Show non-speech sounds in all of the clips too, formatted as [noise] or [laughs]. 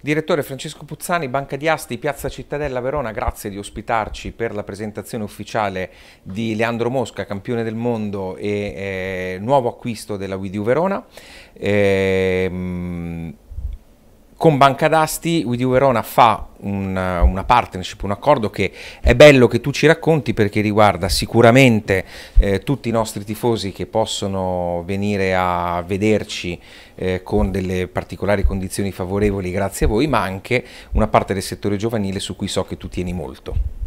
Direttore Francesco Puzzani, Banca di Asti, Piazza Cittadella Verona, grazie di ospitarci per la presentazione ufficiale di Leandro Mosca, campione del mondo e eh, nuovo acquisto della Widiu Verona. Eh, con Banca d'Asti Widiu Verona fa una, una, partnership, un accordo che è bello che tu ci racconti perché riguarda sicuramente eh, tutti i nostri tifosi che possono venire a vederci eh, con delle particolari condizioni favorevoli grazie a voi, ma anche una parte del settore giovanile su cui so che tu tieni molto.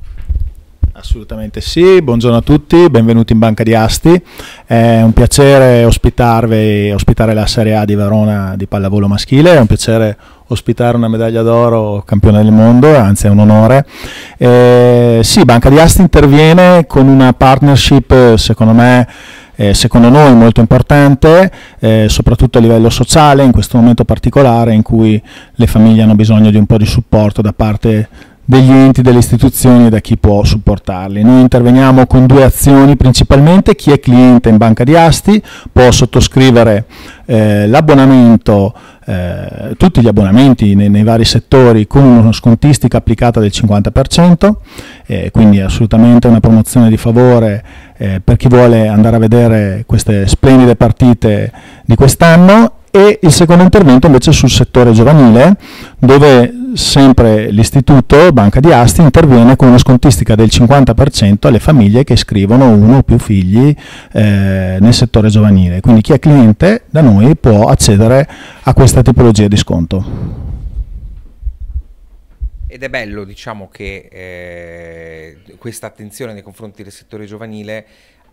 Assolutamente sì, buongiorno a tutti, benvenuti in Banca di Asti, è un piacere ospitarvi, ospitare la Serie A di Verona di pallavolo maschile, è un piacere ospitare una medaglia d'oro campione del mondo, anzi è un onore. Eh, sì, Banca di Asti interviene con una partnership secondo me eh, secondo noi molto importante, eh, soprattutto a livello sociale, in questo momento particolare in cui le famiglie hanno bisogno di un po' di supporto da parte degli enti, delle istituzioni e da chi può supportarli. Noi interveniamo con due azioni principalmente, chi è cliente in banca di Asti può sottoscrivere eh, l'abbonamento, eh, tutti gli abbonamenti nei, nei, vari settori con una scontistica applicata del 50%, eh, quindi assolutamente una promozione di favore eh, per chi vuole andare a vedere queste splendide partite di quest'anno e il secondo intervento invece sul settore giovanile dove sempre l'istituto Banca di Asti interviene con una scontistica del 50% alle famiglie che iscrivono uno o più figli eh, nel settore giovanile. Quindi chi è cliente da noi può accedere a questa tipologia di sconto. Ed è bello, diciamo, che eh, questa attenzione nei confronti del settore giovanile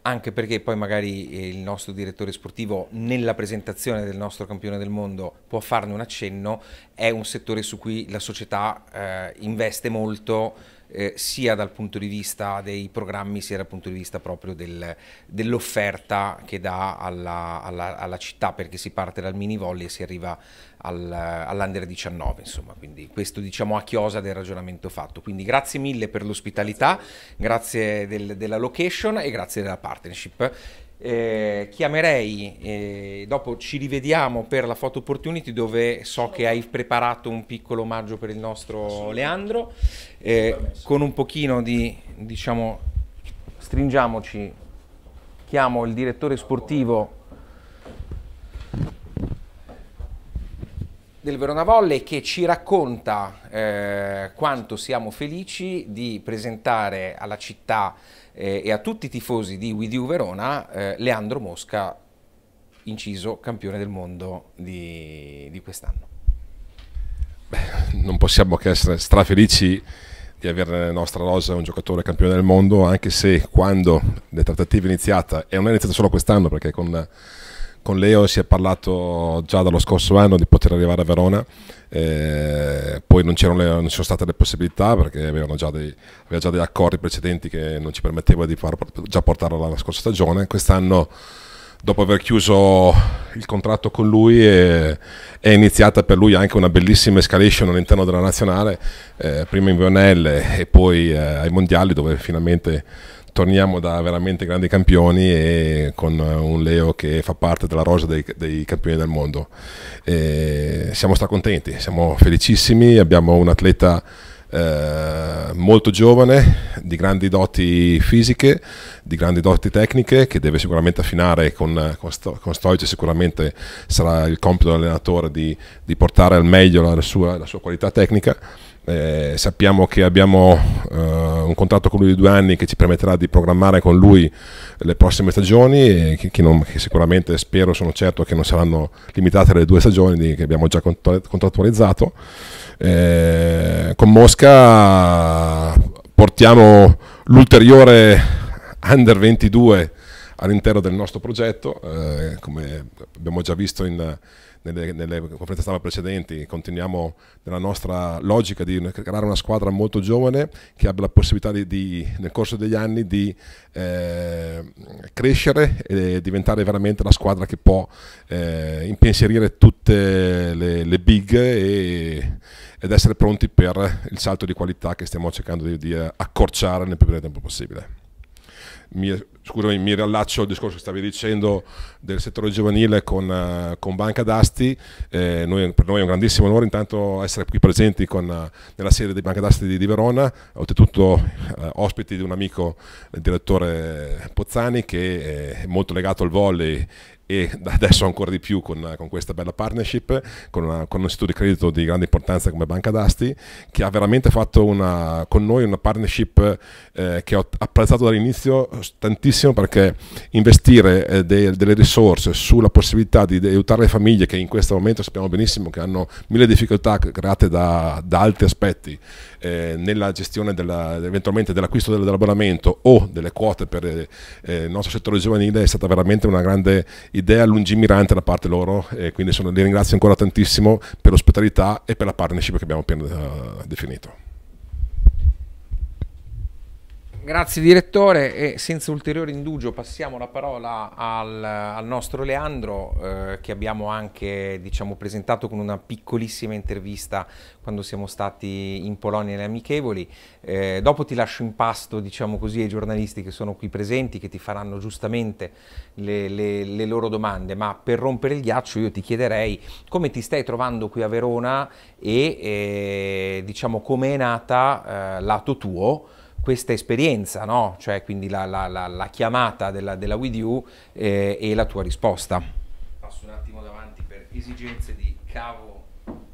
anche perché poi magari eh, il nostro direttore sportivo nella presentazione del nostro campione del mondo può farne un accenno, è un settore su cui la società eh, investe molto eh, sia dal punto di vista dei programmi sia dal punto di vista proprio del, dell'offerta che dà alla, alla, alla, città perché si parte dal mini volley e si arriva all'Under 19 insomma quindi questo diciamo a chiosa del ragionamento fatto. Quindi grazie mille per l'ospitalità grazie del, della location e grazie della partnership. Eh, chiamerei, eh, dopo ci rivediamo per la photo opportunity dove so che hai preparato un piccolo omaggio per il nostro Leandro, eh, con un pochino di, diciamo, stringiamoci, chiamo il direttore sportivo del Verona Volley che ci racconta eh, quanto siamo felici di presentare alla città eh, e a tutti i tifosi di Widiu Verona eh, Leandro Mosca, inciso campione del mondo di, di quest'anno. Non possiamo che essere strafelici di avere nella nostra rosa un giocatore campione del mondo, anche se quando le trattative iniziate, e non è iniziata solo quest'anno perché con con Leo si è parlato già dallo scorso anno di poter arrivare a Verona, eh, poi non, le, non, ci sono state le possibilità perché avevano già dei, aveva già degli accordi precedenti che non ci permettevano di far, già portarlo la scorsa stagione. Quest'anno, dopo aver chiuso il contratto con lui, è, iniziata per lui anche una bellissima escalation all'interno della nazionale, eh, prima in VNL e poi eh, ai mondiali dove finalmente torniamo da veramente grandi campioni e con un Leo che fa parte della rosa dei, dei campioni del mondo. E siamo stracontenti, siamo felicissimi, abbiamo un atleta eh, molto giovane, di grandi doti fisiche, di grandi doti tecniche, che deve sicuramente affinare con, con, Sto, con Stoice, sicuramente sarà il compito dell'allenatore di, di portare al meglio la sua, la sua qualità tecnica eh, sappiamo che abbiamo eh, un contratto con lui di due anni che ci permetterà di programmare con lui le prossime stagioni che, che, non, che sicuramente spero, sono certo che non saranno limitate alle due stagioni che abbiamo già contrattualizzato. Eh, con Mosca portiamo l'ulteriore under 22 all'interno del nostro progetto, eh, come abbiamo già visto in, nelle, nelle conferenze stampa precedenti, continuiamo nella nostra logica di creare una squadra molto giovane che abbia la possibilità di, di, nel corso degli anni di eh, crescere e diventare veramente la squadra che può eh, impensierire tutte le, le big e, ed essere pronti per il salto di qualità che stiamo cercando di, di accorciare nel più breve tempo possibile. Mi, scusami, mi riallaccio al discorso che stavi dicendo del settore giovanile con, uh, con Banca d'Asti. Eh, noi, per noi è un grandissimo onore intanto essere qui presenti con, uh, nella sede di Banca d'Asti di, di Verona, oltretutto uh, ospiti di un amico, il direttore Pozzani, che è molto legato al volley e [laughs] adesso ancora di più con, con questa bella partnership con, una, con, un istituto di credito di grande importanza come Banca d'Asti che ha veramente fatto una, con noi una partnership eh, che ho apprezzato dall'inizio tantissimo perché investire eh, de, delle risorse sulla possibilità di, aiutare le famiglie che in questo momento sappiamo benissimo che hanno mille difficoltà create da, da altri aspetti eh, nella gestione della, eventualmente dell'acquisto dell'abbonamento o delle quote per eh, il nostro settore giovanile è stata veramente una grande idea lungimirante da parte loro e quindi sono, li ringrazio ancora tantissimo per l'ospitalità e per la partnership che abbiamo appena uh, definito. Grazie direttore e senza ulteriore indugio passiamo la parola al, al nostro Leandro eh, che abbiamo anche diciamo, presentato con una piccolissima intervista quando siamo stati in Polonia alle amichevoli. Eh, dopo ti lascio in pasto diciamo così, ai giornalisti che sono qui presenti che ti faranno giustamente le, le, le loro domande, ma per rompere il ghiaccio io ti chiederei come ti stai trovando qui a Verona e eh, diciamo come è nata eh, lato tuo questa esperienza, no? cioè quindi la, la, la, la chiamata della, della With You eh, e la tua risposta. Passo un attimo davanti per esigenze di cavo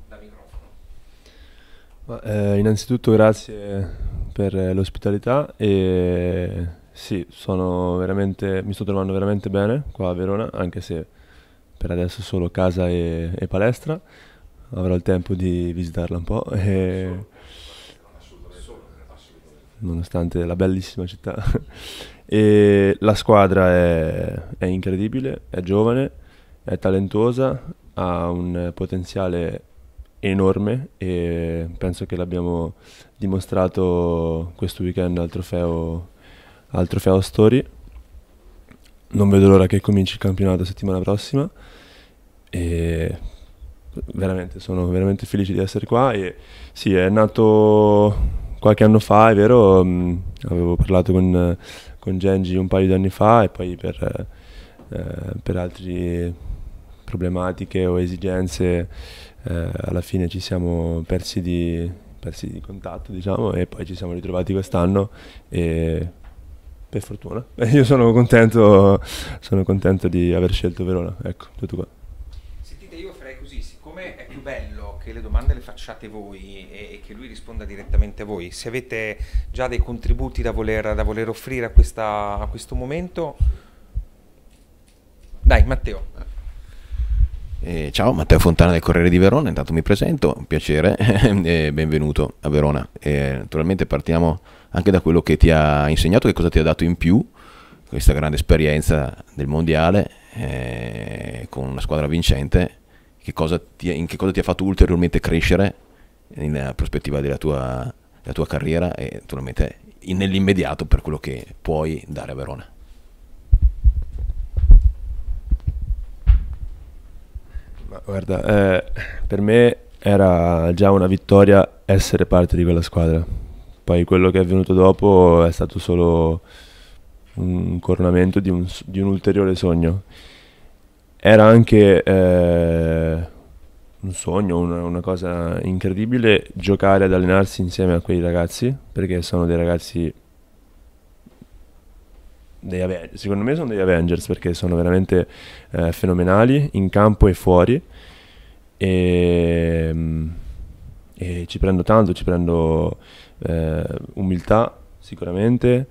da microfono. Ma, eh, innanzitutto grazie per l'ospitalità e sì, mi sto trovando veramente bene qua a Verona, anche se per adesso solo casa e, e palestra, avrò il tempo di visitarla un po'. E nonostante la bellissima città. [laughs] e la squadra è, è, incredibile, è giovane, è talentuosa, ha un potenziale enorme e penso che l'abbiamo dimostrato questo weekend al trofeo, al trofeo Story. Non vedo l'ora che cominci il campionato settimana prossima e veramente sono veramente felice di essere qua e sì, è nato qualche anno fa, è vero, mh, mm, avevo parlato con, con Genji un paio di anni fa e poi per, eh, per altre problematiche o esigenze eh, alla fine ci siamo persi di, persi di contatto diciamo e poi ci siamo ritrovati quest'anno e per fortuna [laughs] io sono contento, sono contento di aver scelto Verona, ecco, tutto qua. Sentite, io farei così, siccome è più bello che le domande le facciate voi e, e che lui risponda direttamente a voi, se avete già dei contributi da voler, da voler offrire a, questa, a questo momento, dai Matteo. Eh, ciao, Matteo Fontana del Corriere di Verona, intanto mi presento, un piacere [laughs] e benvenuto a Verona. E, naturalmente partiamo anche da quello che ti ha insegnato, che cosa ti ha dato in più questa grande esperienza del mondiale eh, con una squadra vincente che ti, in che cosa ti ha fatto ulteriormente crescere nella prospettiva della tua, della tua carriera e naturalmente nell'immediato per quello che puoi dare a Verona. Ma guarda, eh, per me era già una vittoria essere parte di quella squadra. Poi quello che è avvenuto dopo è stato solo un coronamento di un, di un ulteriore sogno era anche eh, un sogno, una, una, cosa incredibile giocare ad allenarsi insieme a quei ragazzi, perché sono dei ragazzi dei Avengers, secondo me sono degli Avengers perché sono veramente eh, fenomenali in campo e fuori. E, mm, e, ci prendo tanto, ci prendo eh, umiltà sicuramente,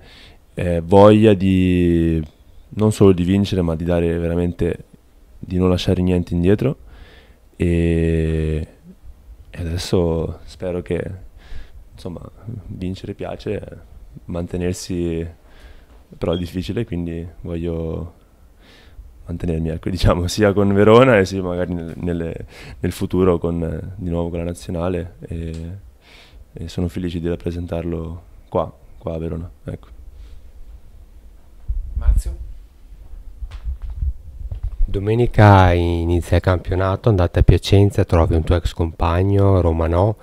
eh, voglia di non solo di vincere ma di dare veramente di non lasciare niente indietro e, e adesso spero che insomma vincere piace, mantenersi però è difficile quindi voglio mantenermi ecco, [laughs] diciamo sia con Verona e sia magari nel, nelle, nel futuro con, di nuovo con la nazionale e, e, sono felice di rappresentarlo qua, qua a Verona ecco. Domenica inizia il campionato, andate a Piacenza, trovi un tuo ex compagno, Romanò,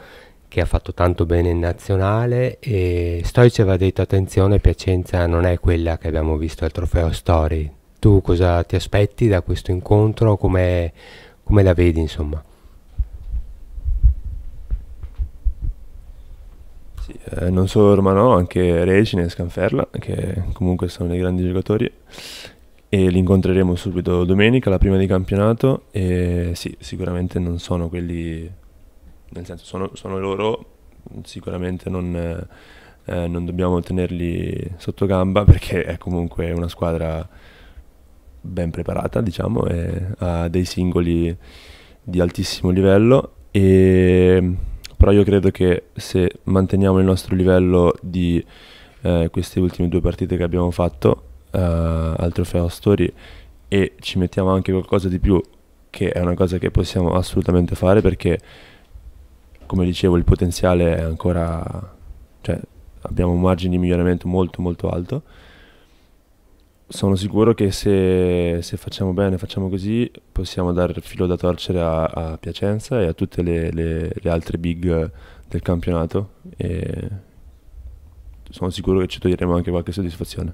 che ha fatto tanto bene in nazionale e Stoicev ha detto attenzione Piacenza non è quella che abbiamo visto al trofeo Story. Tu cosa ti aspetti da questo incontro? Come, come la vedi insomma? Sì, eh, non solo Romano, anche Regine e Scanferla, che comunque sono dei grandi giocatori. E li incontreremo subito domenica, la prima di campionato. E sì, sicuramente non sono quelli, nel senso sono, sono loro, sicuramente non, eh, non dobbiamo tenerli sotto gamba [laughs] perché è comunque una squadra ben preparata, diciamo, ha dei singoli di altissimo livello. E però io credo che se manteniamo il nostro livello di eh, queste ultime due partite che abbiamo fatto al trofeo Story e ci mettiamo anche qualcosa di più che è una cosa che possiamo assolutamente fare perché come dicevo il potenziale è ancora cioè abbiamo un margine di miglioramento molto molto alto sono sicuro che se, se, facciamo bene, facciamo così, possiamo dare il filo da torcere a, a Piacenza e a tutte le, le, le, altre big del campionato e sono sicuro che ci toglieremo anche qualche soddisfazione.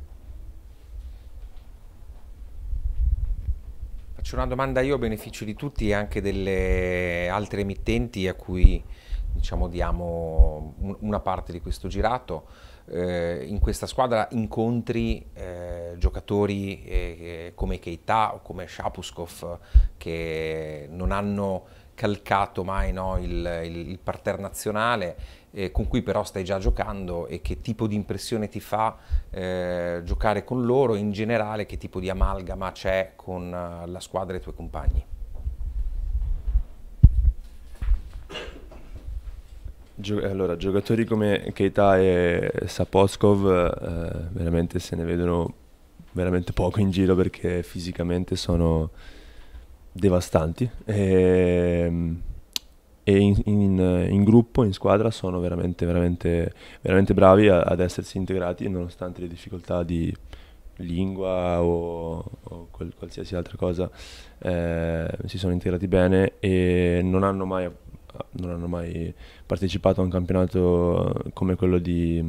Faccio una domanda io a beneficio di tutti e anche delle altre emittenti a cui diciamo, diamo una parte di questo girato. Eh, in questa squadra incontri eh, giocatori eh, come Keita o come Shapuskov che non hanno calcato mai no, il, il, il, parterre nazionale eh, con cui però stai già giocando e che tipo di impressione ti fa eh, giocare con loro in generale che tipo di amalgama c'è con uh, la squadra e i tuoi compagni? Allora, giocatori come Keita e Saposkov eh, veramente se ne vedono veramente poco in giro perché fisicamente sono devastanti e, ehm, e in, in, in, gruppo, in squadra sono veramente, veramente, veramente bravi a, ad essersi integrati nonostante le difficoltà di lingua o, o quel, qualsiasi altra cosa eh, si sono integrati bene e non hanno mai non hanno mai partecipato a un campionato come quello, di,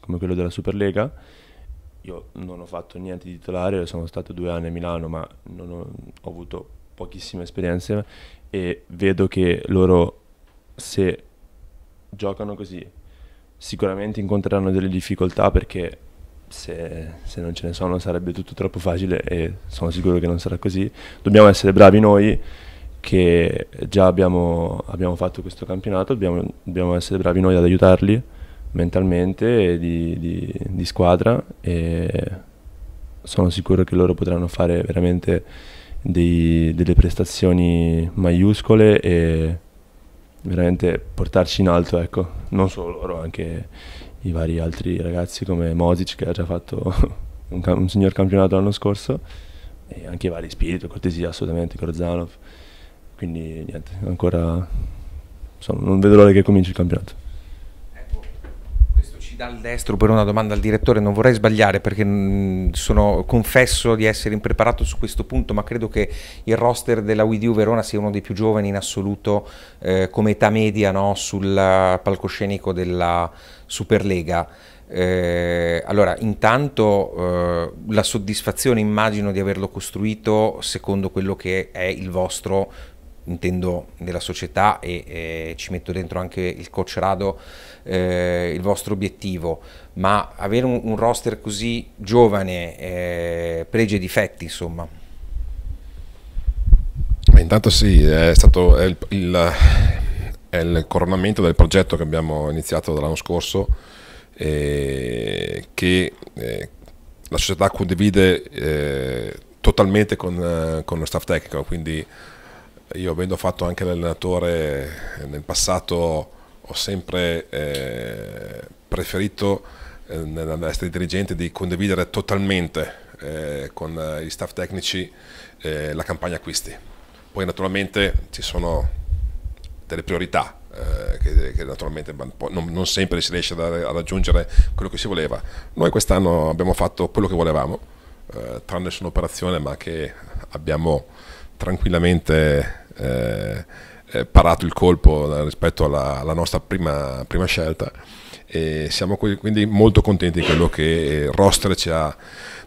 come quello della Superlega. Io non ho fatto niente di titolare, sono stato due anni a Milano, ma ho, ho avuto pochissime esperienze e vedo che loro, se giocano così, sicuramente incontreranno delle difficoltà perché se, se, non ce ne sono sarebbe tutto troppo facile e sono sicuro che non sarà così. Dobbiamo essere bravi noi che già abbiamo, abbiamo fatto questo campionato, dobbiamo, dobbiamo, essere bravi noi ad aiutarli mentalmente di, di, di, squadra e sono sicuro che loro potranno fare veramente dei, delle prestazioni maiuscole e veramente portarci in alto, ecco, non solo loro, anche i vari altri ragazzi come Mosic che ha già fatto [laughs] un, un signor campionato l'anno scorso e anche i vari Spirito, Cortesia assolutamente, Korzanov quindi niente, ancora insomma, non vedo l'ora che cominci il campionato. Ci dà destro per una domanda al direttore, non vorrei sbagliare perché mm, sono, confesso di essere impreparato su questo punto, ma credo che il roster della WDU Verona sia uno dei più giovani in assoluto eh, come età media no, sul palcoscenico della Superlega. Eh, allora, intanto eh, la soddisfazione immagino di averlo costruito secondo quello che è il vostro intendo della società e eh, ci metto dentro anche il coach Rado, eh, il vostro obiettivo, ma avere un, un roster così giovane, eh, pregi e difetti insomma. Intanto sì, è stato il, il, è il, coronamento del progetto che abbiamo iniziato l'anno scorso, che eh, la società condivide eh, totalmente con, eh, con lo staff tecnico, quindi io avendo fatto anche l'allenatore nel passato ho sempre eh, preferito eh, nell'essere dirigente di condividere totalmente eh, con gli staff tecnici eh, la campagna acquisti. Poi naturalmente ci sono delle priorità eh, che, che, naturalmente non, non, sempre si riesce a, raggiungere quello che si voleva. Noi quest'anno abbiamo fatto quello che volevamo, eh, tranne su un'operazione ma che abbiamo tranquillamente eh, eh, parato il colpo rispetto alla, alla nostra prima, prima, scelta. E siamo quindi molto contenti di quello che il roster ci ha,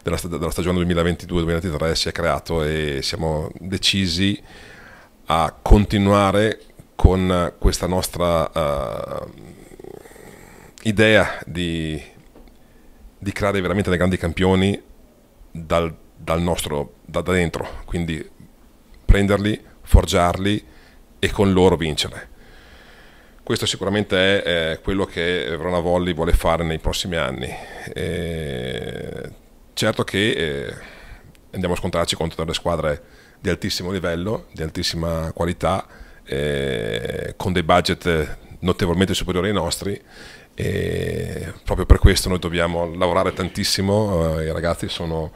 della, della stagione 2022-2023 si è creato e siamo decisi a continuare con questa nostra uh, idea di, di, creare veramente dei grandi campioni dal, dal nostro, da, da dentro, quindi prenderli, forgiarli e con loro vincere. Questo sicuramente è, è quello che Verona Volley vuole fare nei prossimi anni. E certo che eh, andiamo a scontrarci contro delle squadre di altissimo livello, di altissima qualità, eh, con dei budget notevolmente superiori ai nostri e proprio per questo noi dobbiamo lavorare tantissimo, eh, i ragazzi sono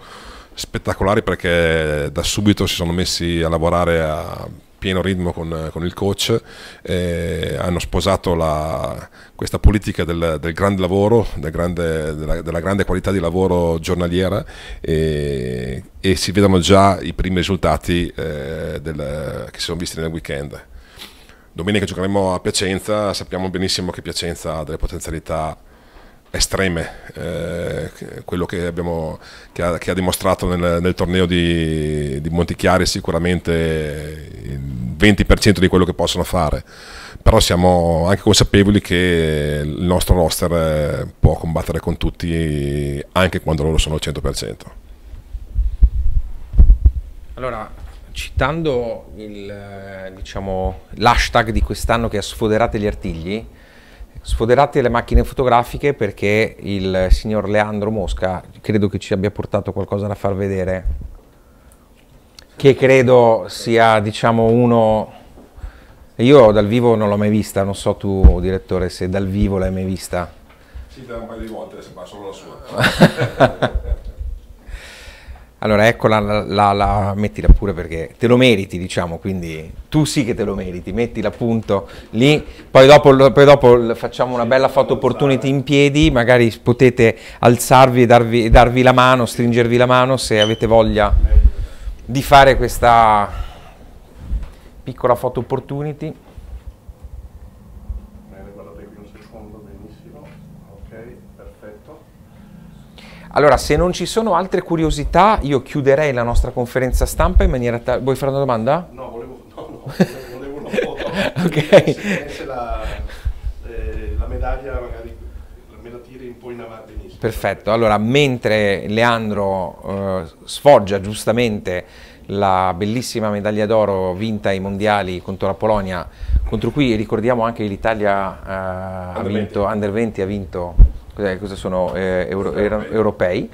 spettacolari perché da subito si sono messi a lavorare a pieno ritmo con, con il coach, eh, hanno sposato la, questa politica del, del grande lavoro, del grande, della, della, grande qualità di lavoro giornaliera e, e si vedono già i primi risultati eh, del, che si sono visti nel weekend. Domenica giocheremo a Piacenza, sappiamo benissimo che Piacenza ha delle potenzialità estreme, eh, quello che, abbiamo, che, ha, che, ha, dimostrato nel, nel torneo di, di Montichiari sicuramente il 20% di quello che possono fare, però siamo anche consapevoli che il nostro roster eh, può combattere con tutti anche quando loro sono al 100%. Allora, citando il, diciamo, l'hashtag di quest'anno che ha sfoderato gli artigli, sfoderate le macchine fotografiche perché il signor Leandro Mosca credo che ci abbia portato qualcosa da far vedere. Che credo sia diciamo uno io dal vivo non l'ho mai vista non so tu direttore se dal vivo l'hai mai vista. Sì da un paio di volte sembra solo la sua [laughs] Allora, eccola, la, la, la, mettila pure perché te lo meriti, diciamo, quindi tu sì che te lo meriti, mettila appunto lì, poi dopo, poi dopo facciamo una bella photo opportunity in piedi, magari potete alzarvi e darvi, darvi la mano, stringervi la mano se avete voglia di fare questa piccola photo opportunity. Allora, se non ci sono altre curiosità, io chiuderei la nostra conferenza stampa in maniera tale... Vuoi fare una domanda? No, volevo, no, no, [laughs] volevo una foto. ok. Se la, eh, la medaglia magari me la tiri un po' in avanti. Benissimo. Perfetto, allora mentre Leandro eh, sfoggia giustamente la bellissima medaglia d'oro vinta ai mondiali contro la Polonia, contro cui ricordiamo anche che l'Italia eh, ha vinto, Under 20 ha vinto cosa sono eh, euro, europei,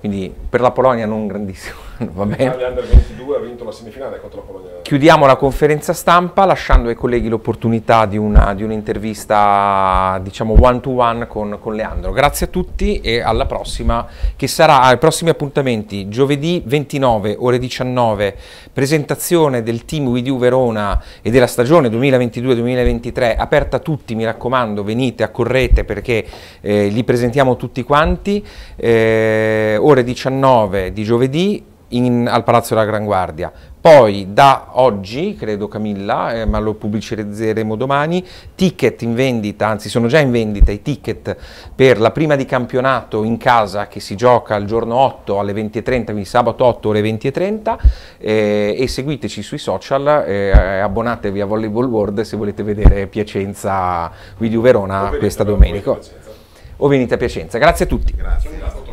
quindi per la Polonia non grandissimo. [laughs] Va bene. L'Italia Under 22 ha vinto la semifinale contro la Polonia. Chiudiamo la conferenza stampa lasciando ai colleghi l'opportunità di, una, di un'intervista diciamo one to one con, con, Leandro. Grazie a tutti e alla prossima che sarà ai prossimi appuntamenti giovedì 29 ore 19 presentazione del team WIDU Verona e della stagione 2022-2023 aperta a tutti mi raccomando venite accorrete perché eh, li presentiamo tutti quanti eh, ore 19 di giovedì in, al Palazzo della Gran Guardia. Poi da oggi, credo Camilla, eh, ma lo pubbliceremo domani, ticket in vendita, anzi sono già in vendita i ticket per la prima di campionato in casa che si gioca il giorno 8 alle 20.30, quindi sabato 8 ore 20.30 eh, e seguiteci sui social, eh, abbonatevi a Volleyball World se volete vedere Piacenza Video Verona questa domenica. O venite a Piacenza. Grazie a tutti. Grazie.